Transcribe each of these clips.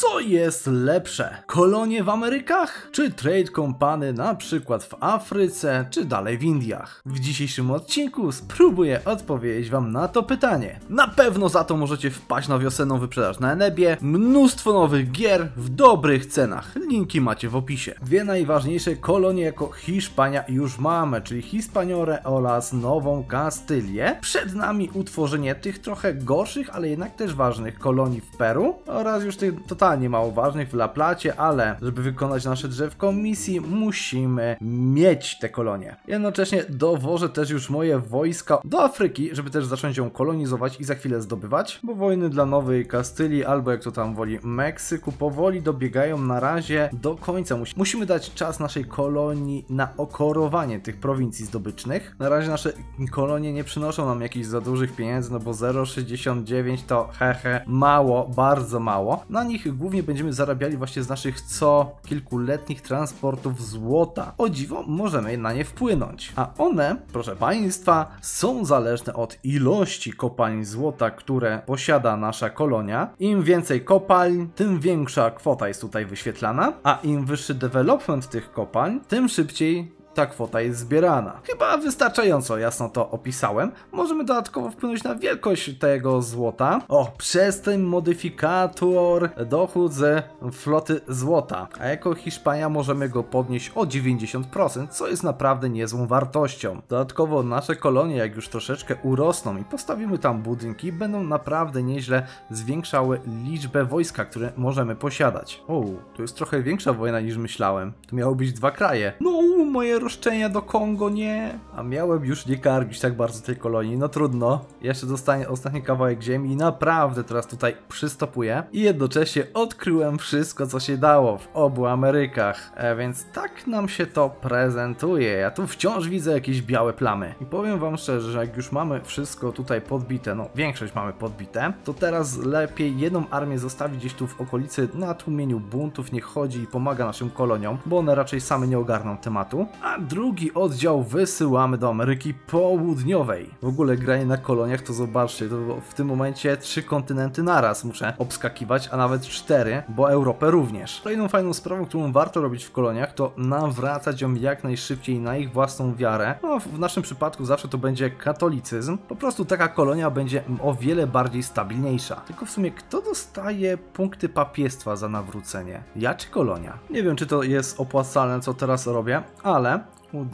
Co jest lepsze? Kolonie w Amerykach? Czy trade company na przykład w Afryce, czy dalej w Indiach? W dzisiejszym odcinku spróbuję odpowiedzieć wam na to pytanie. Na pewno za to możecie wpaść na wiosenną wyprzedaż na Enebie, mnóstwo nowych gier w dobrych cenach. Linki macie w opisie. Dwie najważniejsze kolonie jako Hiszpania już mamy, czyli Hispaniorę oraz Nową Kastylię. Przed nami utworzenie tych trochę gorszych, ale jednak też ważnych kolonii w Peru oraz już tych totalnie mało ważnych w La Placie, ale żeby wykonać nasze drzewko misji musimy mieć te kolonie. Jednocześnie dowożę też już moje wojska do Afryki, żeby też zacząć ją kolonizować i za chwilę zdobywać, bo wojny dla Nowej Kastylii albo jak to tam woli Meksyku powoli dobiegają na razie do końca. Musimy dać czas naszej kolonii na okorowanie tych prowincji zdobycznych. Na razie nasze kolonie nie przynoszą nam jakichś za dużych pieniędzy, no bo 0,69 to hehe mało, bardzo mało. Na nich głównie będziemy zarabiali właśnie z naszych co kilkuletnich transportów złota. O dziwo, możemy na nie wpłynąć. A one, proszę Państwa, są zależne od ilości kopalń złota, które posiada nasza kolonia. Im więcej kopalń, tym większa kwota jest tutaj wyświetlana, a im wyższy development tych kopalń, tym szybciej ta kwota jest zbierana. Chyba wystarczająco jasno to opisałem. Możemy dodatkowo wpłynąć na wielkość tego złota. O, przez ten modyfikator dochód ze floty złota. A jako Hiszpania możemy go podnieść o 90%, co jest naprawdę niezłą wartością. Dodatkowo nasze kolonie, jak już troszeczkę urosną i postawimy tam budynki, będą naprawdę nieźle zwiększały liczbę wojska, które możemy posiadać. O, to jest trochę większa wojna niż myślałem. To miało być dwa kraje. No, moje roszczenia do Kongo, nie. A miałem już nie karmić tak bardzo tej kolonii, no trudno. Jeszcze dostanie ostatni kawałek ziemi i naprawdę teraz tutaj przystopuję. I jednocześnie odkryłem wszystko, co się dało w obu Amerykach. E, więc tak nam się to prezentuje. Ja tu wciąż widzę jakieś białe plamy. I powiem wam szczerze, że jak już mamy wszystko tutaj podbite, no większość mamy podbite, to teraz lepiej jedną armię zostawić gdzieś tu w okolicy na tłumieniu buntów, niech chodzi i pomaga naszym koloniom, bo one raczej same nie ogarną tematu. A drugi oddział wysyłamy do Ameryki Południowej. W ogóle granie na koloniach to zobaczcie, to w tym momencie trzy kontynenty naraz muszę obskakiwać, a nawet cztery, bo Europę również. Kolejną fajną sprawą, którą warto robić w koloniach, to nawracać ją jak najszybciej na ich własną wiarę. No, w naszym przypadku zawsze to będzie katolicyzm. Po prostu taka kolonia będzie o wiele bardziej stabilniejsza. Tylko w sumie kto dostaje punkty papiestwa za nawrócenie? Ja czy kolonia? Nie wiem, czy to jest opłacalne, co teraz robię, ale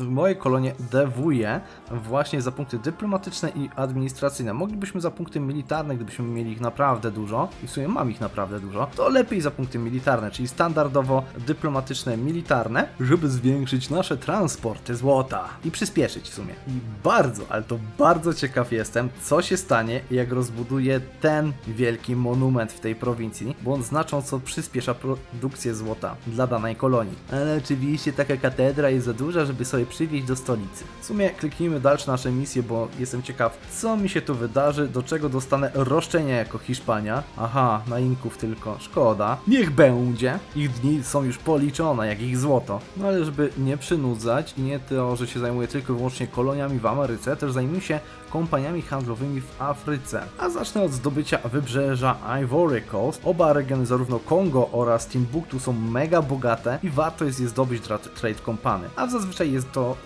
moje kolonie dewuje właśnie za punkty dyplomatyczne i administracyjne. Moglibyśmy za punkty militarne, gdybyśmy mieli ich naprawdę dużo, i w sumie mam ich naprawdę dużo, to lepiej za punkty militarne, czyli standardowo dyplomatyczne, militarne, żeby zwiększyć nasze transporty złota i przyspieszyć w sumie. I bardzo, ale to bardzo ciekaw jestem, co się stanie, jak rozbuduję ten wielki monument w tej prowincji, bo on znacząco przyspiesza produkcję złota dla danej kolonii. Ale oczywiście taka katedra jest za duża, żeby sobie przywieźć do stolicy. W sumie kliknijmy dalsze nasze misje, bo jestem ciekaw, co mi się tu wydarzy, do czego dostanę roszczenie jako Hiszpania. Aha, na Inków tylko, szkoda. Niech będzie, ich dni są już policzone, jak ich złoto. No ale żeby nie przynudzać nie to, że się zajmuję tylko i wyłącznie koloniami w Ameryce, też zajmuję się kompaniami handlowymi w Afryce. A zacznę od zdobycia wybrzeża Ivory Coast. Oba regiony, zarówno Kongo oraz Timbuktu są mega bogate i warto jest je zdobyć dla Trade Company. A zazwyczaj jest to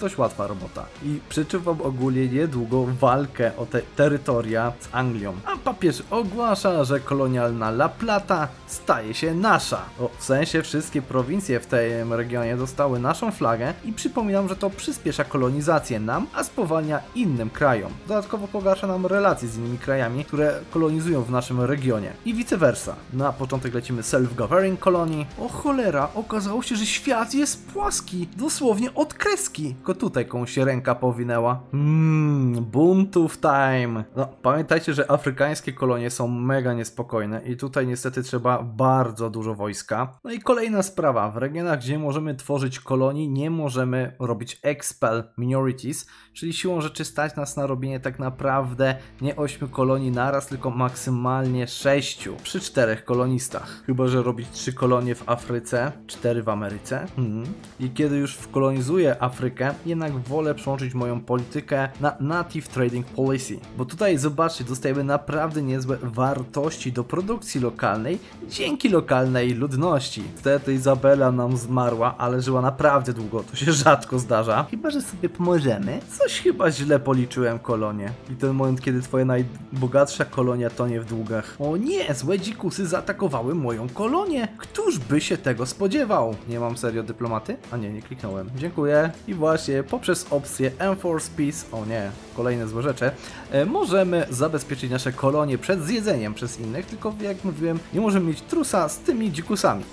dość łatwa robota. I przyczuwam ogólnie niedługo walkę o te terytoria z Anglią. A papież ogłasza, że kolonialna La Plata staje się nasza. O, w sensie wszystkie prowincje w tym regionie dostały naszą flagę i przypominam, że to przyspiesza kolonizację nam, a spowalnia innym krajom. Dodatkowo pogarsza nam relacje z innymi krajami, które kolonizują w naszym regionie. I vice versa. Na początek lecimy self-governing kolonii. O cholera, okazało się, że świat jest płaski. Dosłownie od kreski. Tylko tutaj komuś się ręka powinęła. Mmm, buntów time. No, pamiętajcie, że afrykańskie kolonie są mega niespokojne i tutaj niestety trzeba bardzo dużo wojska. No i kolejna sprawa. W regionach, gdzie możemy tworzyć kolonii, nie możemy robić expel minorities, czyli siłą rzeczy stać nas na robienie tak naprawdę nie 8 kolonii naraz, tylko maksymalnie 6 przy 4 kolonistach. Chyba, że robić 3 kolonie w Afryce, 4 w Ameryce. Hmm. I kiedy już w kolonii kolonizuję Afrykę, jednak wolę przełączyć moją politykę na Native Trading Policy. Bo tutaj zobaczcie, dostajemy naprawdę niezłe wartości do produkcji lokalnej dzięki lokalnej ludności. Wtedy Izabela nam zmarła, ale żyła naprawdę długo, to się rzadko zdarza. Chyba, że sobie pomożemy. Coś chyba źle policzyłem kolonię. I ten moment, kiedy twoja najbogatsza kolonia tonie w długach. O nie, złe dzikusy zaatakowały moją kolonię. Któż by się tego spodziewał? Nie mam serio dyplomaty? A nie, nie kliknąłem. Dziękuję. I właśnie poprzez opcję Enforce Peace, o nie, kolejne złe rzeczy, e, możemy zabezpieczyć nasze kolonie przed zjedzeniem przez innych, tylko jak mówiłem, nie możemy mieć trusa z tymi dzikusami.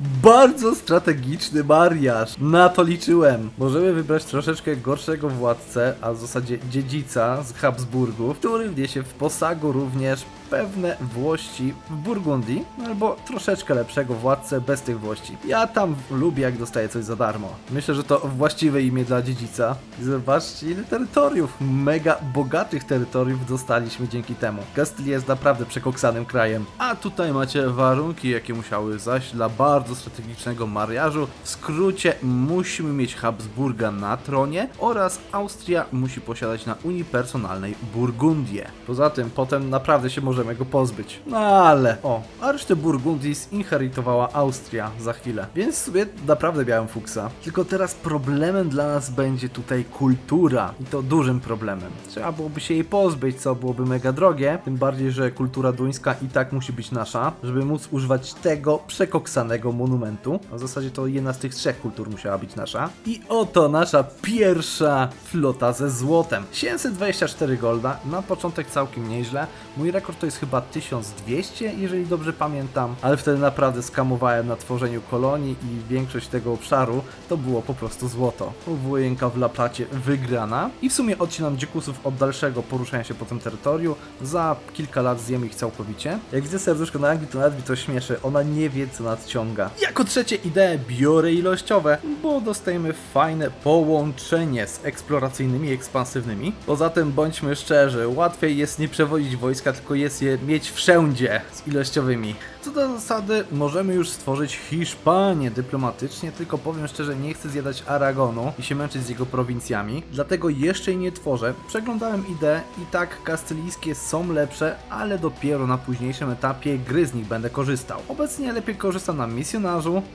Bardzo strategiczny mariaż. Na to liczyłem. Możemy wybrać troszeczkę gorszego władcę, a w zasadzie dziedzica z Habsburgów, który wniesie w posagu również pewne włości w Burgundii, albo troszeczkę lepszego władcę bez tych włości. Ja tam lubię, jak dostaję coś za darmo. Myślę, że to właściwe imię dla dziedzica. Zobaczcie, ile terytoriów, mega bogatych terytoriów dostaliśmy dzięki temu. Kastylia jest naprawdę przekoksanym krajem. A tutaj macie warunki, jakie musiały zaś dla bardzo strategicznego mariażu. W skrócie, musimy mieć Habsburga na tronie oraz Austria musi posiadać na Unii Personalnej Burgundię. Poza tym, potem naprawdę się możemy go pozbyć. No ale, o, a resztę Burgundii zinheritowała Austria za chwilę. Więc sobie naprawdę miałem fuksa. Tylko teraz problemem dla nas będzie tutaj kultura. I to dużym problemem. Trzeba byłoby się jej pozbyć, co byłoby mega drogie. Tym bardziej, że kultura duńska i tak musi być nasza, żeby móc używać tego przekoksanego monumentu. W zasadzie to jedna z tych trzech kultur musiała być nasza. I oto nasza pierwsza flota ze złotem. 724 golda, na początek całkiem nieźle. Mój rekord to jest chyba 1200, jeżeli dobrze pamiętam, ale wtedy naprawdę skamowałem na tworzeniu kolonii i większość tego obszaru to było po prostu złoto. Wojenka w Laplacie wygrana i w sumie odcinam dzikusów od dalszego poruszania się po tym terytorium. Za kilka lat zjem ich całkowicie. Jak widzę serduszko na Anglii, to nawet mi to śmieszy. Ona nie wie, co nadciąga. Jako trzecie idee biorę ilościowe, bo dostajemy fajne połączenie z eksploracyjnymi i ekspansywnymi. Poza tym bądźmy szczerzy, łatwiej jest nie przewodzić wojska, tylko jest je mieć wszędzie z ilościowymi. Co do zasady, możemy już stworzyć Hiszpanię dyplomatycznie, tylko powiem szczerze, nie chcę zjadać Aragonu i się męczyć z jego prowincjami, dlatego jeszcze jej nie tworzę. Przeglądałem ideę i tak kastylijskie są lepsze, ale dopiero na późniejszym etapie gry z nich będę korzystał. Obecnie lepiej korzystam na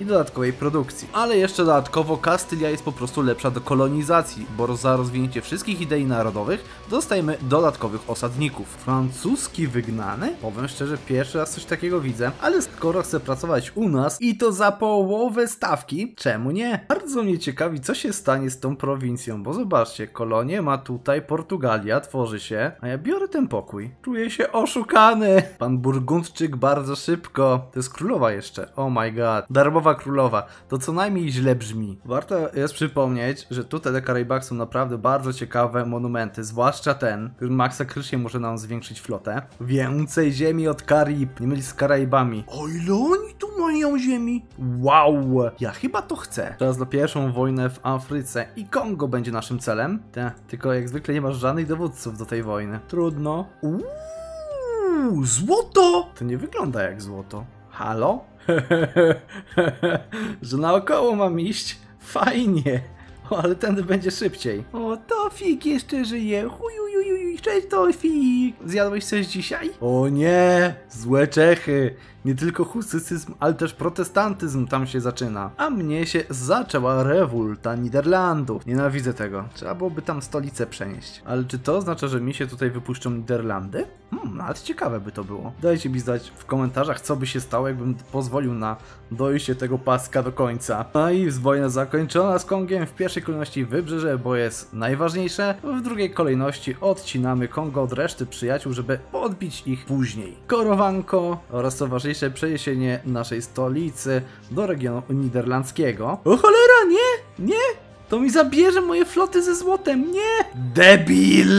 i dodatkowej produkcji. Ale jeszcze dodatkowo Kastylia jest po prostu lepsza do kolonizacji, bo za rozwinięcie wszystkich idei narodowych dostajemy dodatkowych osadników. Francuski wygnany? Powiem szczerze, pierwszy raz coś takiego widzę ale skoro chce pracować u nas i to za połowę stawki, czemu nie? Bardzo mnie ciekawi, co się stanie z tą prowincją, bo zobaczcie, kolonię ma tutaj Portugalia, tworzy się, a ja biorę ten pokój. Czuję się oszukany. Pan Burgundczyk bardzo szybko. To jest królowa jeszcze. Oh my god. Darmowa królowa. To co najmniej źle brzmi. Warto jest przypomnieć, że tutaj na Karaibach są naprawdę bardzo ciekawe monumenty, zwłaszcza ten, który masakrycznie może nam zwiększyć flotę. Więcej ziemi od Karib. Nie mylić z Karaibami. O ile oni tu mają ziemi? Wow! Ja chyba to chcę. Czas na pierwszą wojnę w Afryce i Kongo będzie naszym celem. Te, tylko jak zwykle nie masz żadnych dowódców do tej wojny. Trudno. Uuu, złoto! To nie wygląda jak złoto. Halo? Że naokoło mam iść? Fajnie. O, ale ten będzie szybciej. O, Tofik jeszcze żyje. Hujujujuj, cześć Tofik. Zjadłeś coś dzisiaj? O nie, złe Czechy. Nie tylko husycyzm, ale też protestantyzm tam się zaczyna. A mnie się zaczęła rewolta Niderlandów. Nienawidzę tego. Trzeba byłoby tam stolicę przenieść. Ale czy to oznacza, że mi się tutaj wypuszczą Niderlandy? Hmm, nawet ciekawe by to było. Dajcie mi znać w komentarzach, co by się stało, jakbym pozwolił na dojście tego paska do końca. No i wojna zakończona z Kongiem. W pierwszej kolejności wybrzeże, bo jest najważniejsze. W drugiej kolejności odcinamy Kongo od reszty przyjaciół, żeby odbić ich później. Korowanko oraz co ważniejsze przeniesienie naszej stolicy do regionu niderlandzkiego. O cholera, nie! Nie! To mi zabierze moje floty ze złotem, nie! Debil!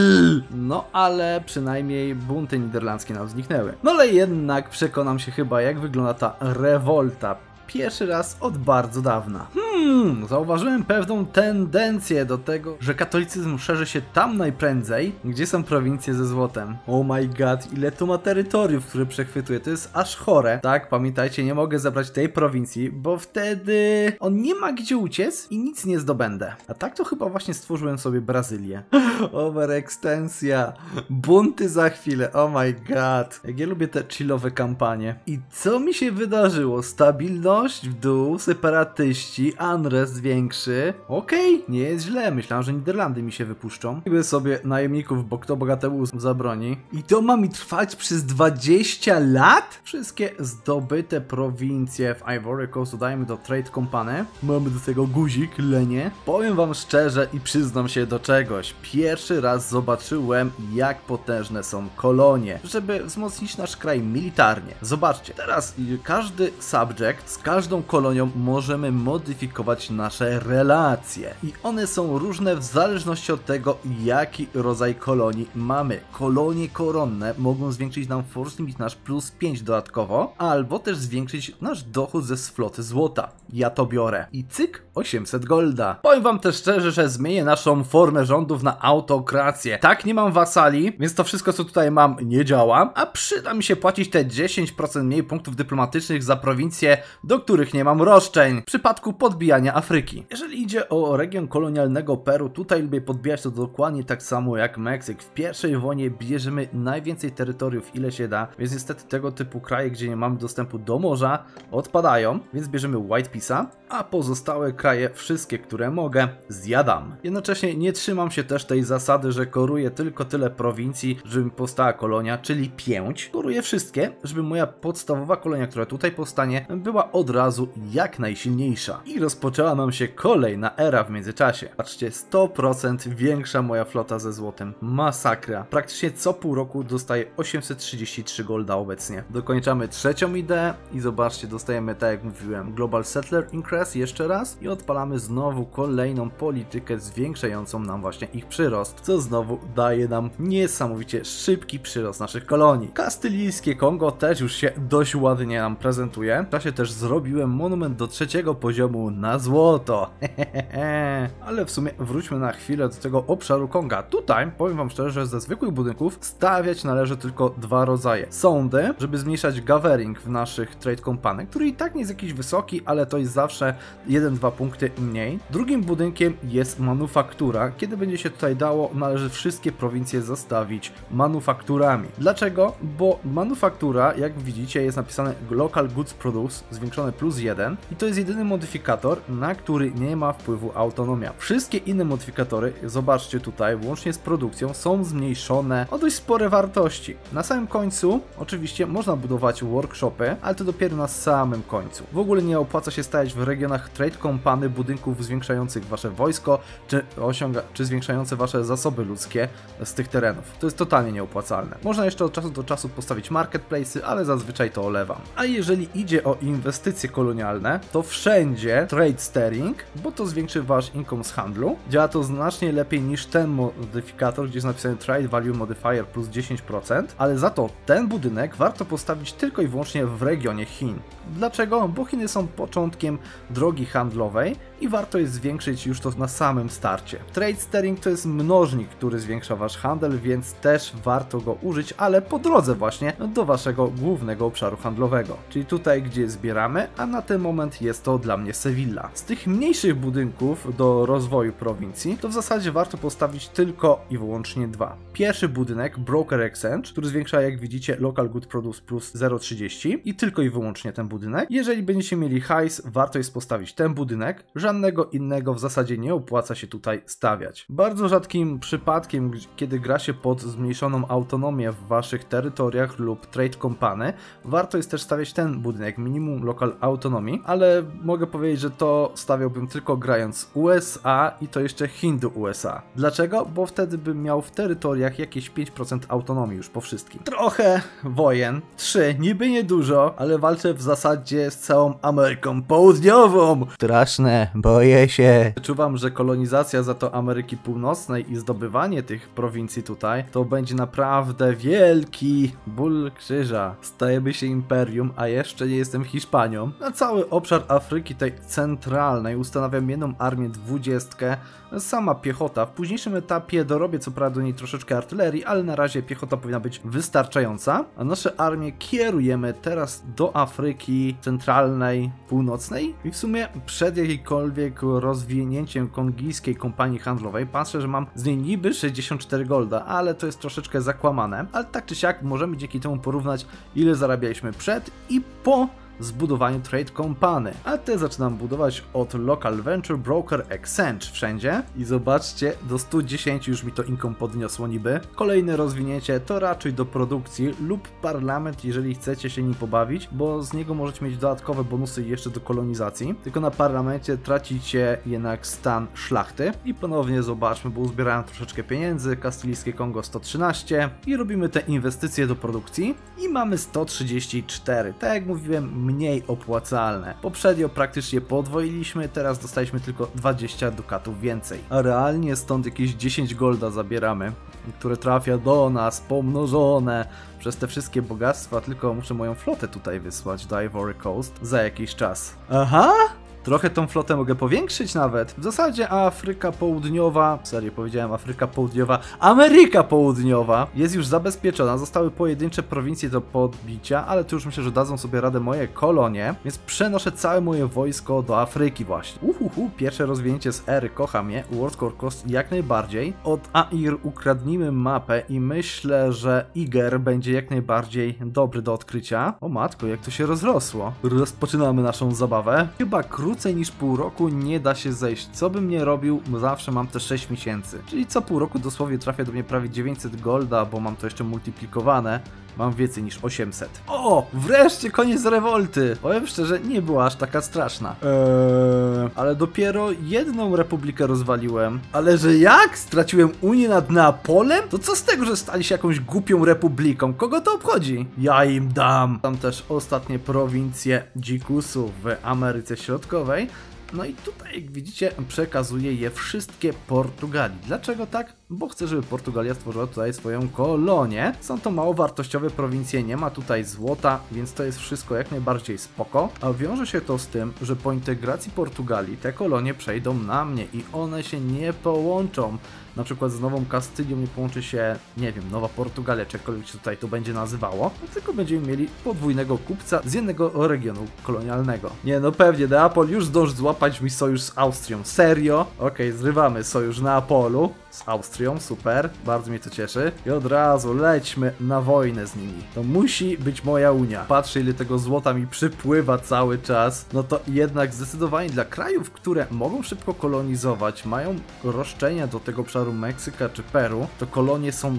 No ale przynajmniej bunty niderlandzkie nam zniknęły. No ale jednak przekonam się chyba jak wygląda ta rewolta. Pierwszy raz od bardzo dawna. Hmm. Hmm, zauważyłem pewną tendencję do tego, że katolicyzm szerzy się tam najprędzej, gdzie są prowincje ze złotem. Oh my god, ile to ma terytoriów, które przechwytuje, to jest aż chore. Tak, pamiętajcie, nie mogę zabrać tej prowincji, bo wtedy on nie ma gdzie uciec i nic nie zdobędę. A tak to chyba właśnie stworzyłem sobie Brazylię. Overextensja, bunty za chwilę, oh my god. Jak ja lubię te chillowe kampanie. I co mi się wydarzyło? Stabilność w dół, separatyści, unrest większy. Okej, okay, nie jest źle, myślałem, że Niderlandy mi się wypuszczą. Idę sobie najemników, bo kto bogatemu zabroni. I to ma mi trwać przez 20 lat? Wszystkie zdobyte prowincje w Ivory Coast dodajemy do Trade Company. Mamy do tego guzik, lenie. Powiem wam szczerze i przyznam się do czegoś. Pierwszy raz zobaczyłem, jak potężne są kolonie, żeby wzmocnić nasz kraj militarnie. Zobaczcie, teraz każdy subject z każdą kolonią możemy modyfikować nasze relacje. I one są różne w zależności od tego, jaki rodzaj kolonii mamy. Kolonie koronne mogą zwiększyć nam force limit nasz plus 5 dodatkowo, albo też zwiększyć nasz dochód ze floty złota. Ja to biorę. I cyk, 800 golda. Powiem wam też szczerze, że zmienię naszą formę rządów na autokrację. Tak, nie mam wasali, więc to wszystko, co tutaj mam, nie działa, a przyda mi się płacić te 10% mniej punktów dyplomatycznych za prowincje, do których nie mam roszczeń, w przypadku podbijania Afryki. Jeżeli idzie o region kolonialnego Peru, tutaj lubię podbijać to dokładnie tak samo jak Meksyk. W pierwszej wojnie bierzemy najwięcej terytoriów, ile się da, więc niestety tego typu kraje, gdzie nie mamy dostępu do morza, odpadają, więc bierzemy White Peace'a, a pozostałe kraje, wszystkie, które mogę, zjadam. Jednocześnie nie trzymam się też tej zasady, że koruję tylko tyle prowincji, żeby mi powstała kolonia, czyli 5. Koruję wszystkie, żeby moja podstawowa kolonia, która tutaj powstanie, była od razu jak najsilniejsza. I rozpoczęła nam się kolejna era w międzyczasie. Patrzcie, 100% większa moja flota ze złotem. Masakra. Praktycznie co pół roku dostaję 833 golda obecnie. Dokończamy trzecią ideę i zobaczcie, dostajemy, tak jak mówiłem, Global Settler Increase jeszcze raz i odpalamy znowu kolejną politykę zwiększającą nam właśnie ich przyrost, co znowu daje nam niesamowicie szybki przyrost naszych kolonii. Kastylijskie Kongo też już się dość ładnie nam prezentuje. W czasie też zrobiłem monument do trzeciego poziomu na złoto. Ale w sumie wróćmy na chwilę do tego obszaru Konga. Tutaj, powiem wam szczerze, że ze zwykłych budynków stawiać należy tylko dwa rodzaje. Sądy, żeby zmniejszać gathering w naszych trade company, który i tak nie jest jakiś wysoki, ale to jest zawsze 1-2 punkty mniej. Drugim budynkiem jest manufaktura. Kiedy będzie się tutaj dało, należy wszystkie prowincje zastawić manufakturami. Dlaczego? Bo manufaktura, jak widzicie, jest napisane Local Goods Produce, zwiększone plus 1 i to jest jedyny modyfikator, na który nie ma wpływu autonomia. Wszystkie inne modyfikatory, zobaczcie tutaj, łącznie z produkcją, są zmniejszone o dość spore wartości. Na samym końcu, oczywiście, można budować workshopy, ale to dopiero na samym końcu. W ogóle nie opłaca się stawiać w regionach trade company budynków zwiększających wasze wojsko, czy, osiąga, czy zwiększające wasze zasoby ludzkie z tych terenów. To jest totalnie nieopłacalne. Można jeszcze od czasu do czasu postawić marketplace'y, ale zazwyczaj to olewam. A jeżeli idzie o inwestycje kolonialne, to wszędzie trade steering, bo to zwiększy wasz income z handlu. Działa to znacznie lepiej niż ten modyfikator, gdzie jest napisane trade value modifier plus 10%, ale za to ten budynek warto postawić tylko i wyłącznie w regionie Chin. Dlaczego? Bo Chiny są początkiem drogi handlowej i warto jest zwiększyć już to na samym starcie. Trade steering to jest mnożnik, który zwiększa wasz handel, więc też warto go użyć, ale po drodze właśnie do waszego głównego obszaru handlowego. Czyli tutaj, gdzie zbieramy, a na ten moment jest to dla mnie Sevilla. Z tych mniejszych budynków do rozwoju prowincji, to w zasadzie warto postawić tylko i wyłącznie dwa. Pierwszy budynek, Broker Exchange, który zwiększa, jak widzicie, Local Good Produce plus 0,30 i tylko i wyłącznie ten budynek. Jeżeli będziecie mieli hajs, warto jest postawić ten budynek, żadnego innego w zasadzie nie opłaca się tutaj stawiać. Bardzo rzadkim przypadkiem, kiedy gra się pod zmniejszoną autonomię w waszych terytoriach lub trade company, warto jest też stawiać ten budynek, minimum local autonomy, ale mogę powiedzieć, że to stawiałbym tylko grając USA i to jeszcze Hindu USA. Dlaczego? Bo wtedy bym miał w terytoriach jakieś 5% autonomii już po wszystkim. Trochę wojen, 3, niby niedużo, ale walczę w zasadzie z całą Ameryką Południową. Straszne boję się. Czuwam, że kolonizacja za to Ameryki Północnej i zdobywanie tych prowincji tutaj to będzie naprawdę wielki ból krzyża. Stajemy się imperium, a jeszcze nie jestem Hiszpanią. Na cały obszar Afryki tej centralnej ustanawiam jedną armię dwudziestkę, sama piechota. W późniejszym etapie dorobię co prawda do niej troszeczkę artylerii, ale na razie piechota powinna być wystarczająca. A nasze armie kierujemy teraz do Afryki centralnej, północnej i w sumie przed jakikolwiek rozwinięciem kongijskiej kompanii handlowej patrzę, że mam z niej niby 64 golda, ale to jest troszeczkę zakłamane. Ale tak czy siak możemy dzięki temu porównać ile zarabialiśmy przed i po zbudowaniu Trade Company. A te zaczynam budować od Local Venture Broker Exchange wszędzie i zobaczcie, do 110 już mi to inkom podniosło niby. Kolejne rozwinięcie to raczej do produkcji lub parlament, jeżeli chcecie się nim pobawić, bo z niego możecie mieć dodatkowe bonusy jeszcze do kolonizacji. Tylko na parlamencie tracicie jednak stan szlachty. I ponownie zobaczmy, bo uzbierałem troszeczkę pieniędzy, kastylijskie Kongo 113 i robimy te inwestycje do produkcji i mamy 134. Tak jak mówiłem, mniej opłacalne. Poprzednio praktycznie podwoiliśmy, teraz dostaliśmy tylko 20 dukatów więcej. A realnie stąd jakieś 10 golda zabieramy, które trafia do nas pomnożone przez te wszystkie bogactwa, tylko muszę moją flotę tutaj wysłać do Ivory Coast za jakiś czas. Aha! Trochę tą flotę mogę powiększyć nawet. W zasadzie Afryka Południowa, serio powiedziałem Afryka Południowa, Ameryka Południowa jest już zabezpieczona. Zostały pojedyncze prowincje do podbicia, ale tu już myślę, że dadzą sobie radę moje kolonie, więc przenoszę całe moje wojsko do Afryki właśnie. Uhuhu, pierwsze rozwinięcie z ery, kocham je. World Core Coast jak najbardziej. Od Air ukradnijmy mapę i myślę, że Iger będzie jak najbardziej dobry do odkrycia. O matko, jak to się rozrosło. Rozpoczynamy naszą zabawę. Chyba krótko krócej niż pół roku nie da się zejść. Co bym nie robił, zawsze mam te 6 miesięcy. Czyli co pół roku dosłownie trafia do mnie prawie 900 golda, bo mam to jeszcze multiplikowane. Mam więcej niż 800. O! Wreszcie koniec rewolty! Powiem szczerze, nie była aż taka straszna. Eee, ale dopiero jedną republikę rozwaliłem. Ale że jak? Straciłem Unię nad Neapolem? To co z tego, że stali się jakąś głupią republiką? Kogo to obchodzi? Ja im dam! Tam też ostatnie prowincje dzikusów w Ameryce Środkowej. No i tutaj, jak widzicie, przekazuję je wszystkie Portugalii. Dlaczego tak? Bo chcę, żeby Portugalia stworzyła tutaj swoją kolonię. Są to mało wartościowe prowincje, nie ma tutaj złota, więc to jest wszystko jak najbardziej spoko. A wiąże się to z tym, że po integracji Portugalii te kolonie przejdą na mnie i one się nie połączą na przykład z Nową Kastylią nie połączy się, nie wiem, Nowa Portugalia, czy jakkolwiek się tutaj to będzie nazywało, tylko będziemy mieli podwójnego kupca z jednego regionu kolonialnego. Nie, no pewnie, Neapol już zdąży złapać mi sojusz z Austrią. Serio? Okej, okay, zrywamy sojusz Neapolu z Austrią, super, bardzo mnie to cieszy. I od razu lećmy na wojnę z nimi. To musi być moja Unia. Patrzę ile tego złota mi przypływa cały czas. No to jednak zdecydowanie dla krajów, które mogą szybko kolonizować, mają roszczenia do tego obszaru Meksyka czy Peru, to kolonie są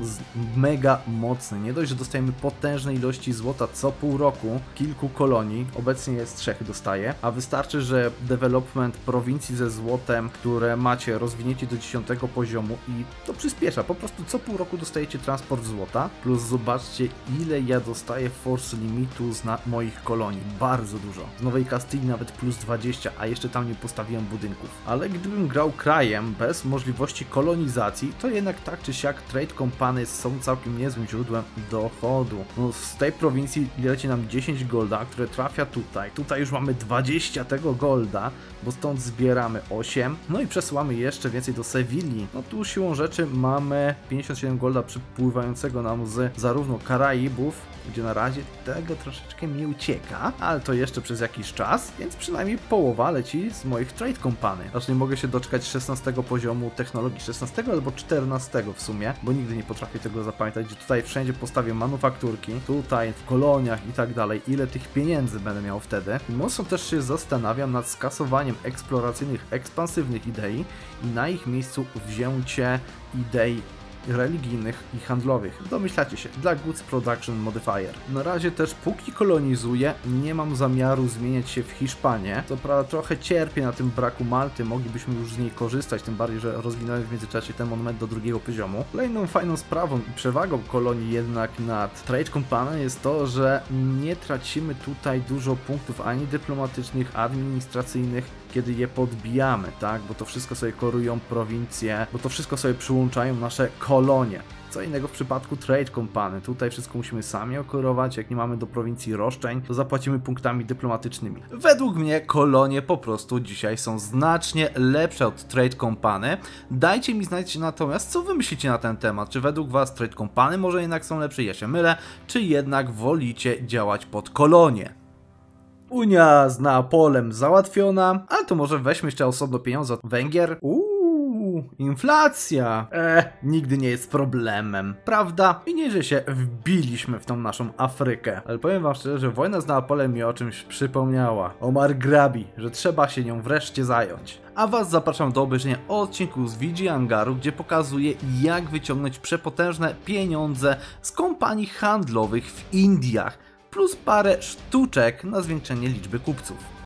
mega mocne. Nie dość, że dostajemy potężne ilości złota co pół roku, kilku kolonii, obecnie jest trzech dostaje, a wystarczy, że development prowincji ze złotem, które macie rozwinięcie do 10 poziomu i to przyspiesza. Po prostu co pół roku dostajecie transport złota, plus zobaczcie ile ja dostaję force limitu z moich kolonii. Bardzo dużo. Z Nowej Kastylii nawet plus 20, a jeszcze tam nie postawiłem budynków. Ale gdybym grał krajem bez możliwości kolonizacji, to jednak tak czy siak trade company są całkiem niezłym źródłem dochodu. No, z tej prowincji leci nam 10 golda, które trafia tutaj. Tutaj już mamy 20 tego golda, bo stąd zbieramy 8. No i przesyłamy jeszcze więcej do Sewilli. No tu siłą rzeczy mamy 57 golda przypływającego nam z zarówno Karaibów, gdzie na razie tego troszeczkę mi ucieka, ale to jeszcze przez jakiś czas, więc przynajmniej połowa leci z moich trade company. Aż nie mogę się doczekać 16 poziomu technologii, 16 albo 14 w sumie, bo nigdy nie potrafię tego zapamiętać, gdzie tutaj wszędzie postawię manufakturki, tutaj w koloniach i tak dalej, ile tych pieniędzy będę miał wtedy. Mocno też się zastanawiam nad skasowaniem eksploracyjnych, ekspansywnych idei i na ich miejscu wzięcie idei religijnych i handlowych. Domyślacie się, dla Goods Production Modifier. Na razie też póki kolonizuję, nie mam zamiaru zmieniać się w Hiszpanię. Co prawda trochę cierpię na tym braku Malty, moglibyśmy już z niej korzystać, tym bardziej, że rozwinąłem w międzyczasie ten monument do drugiego poziomu. Kolejną fajną sprawą i przewagą kolonii jednak nad Trade Company jest to, że nie tracimy tutaj dużo punktów ani dyplomatycznych, administracyjnych, kiedy je podbijamy, tak? Bo to wszystko sobie korują prowincje, bo to wszystko sobie przyłączają nasze kolonie. Co innego w przypadku Trade Company. Tutaj wszystko musimy sami okorować. Jak nie mamy do prowincji roszczeń, to zapłacimy punktami dyplomatycznymi. Według mnie kolonie po prostu dzisiaj są znacznie lepsze od Trade Company. Dajcie mi znać natomiast, co wy myślicie na ten temat. Czy według was Trade Company może jednak są lepsze? Ja się mylę. Czy jednak wolicie działać pod kolonie? Unia z Neapolem załatwiona, ale to może weźmy jeszcze osobno pieniądze od Węgier. Uuu, inflacja. E, nigdy nie jest problemem, prawda? I nie, że się wbiliśmy w tą naszą Afrykę. Ale powiem wam szczerze, że wojna z Neapolem mi o czymś przypomniała. O Margrabi, że trzeba się nią wreszcie zająć. A was zapraszam do obejrzenia odcinku z Widzi Angaru, gdzie pokazuję jak wyciągnąć przepotężne pieniądze z kompanii handlowych w Indiach plus parę sztuczek na zwiększenie liczby kupców.